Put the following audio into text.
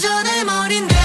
전에 머린데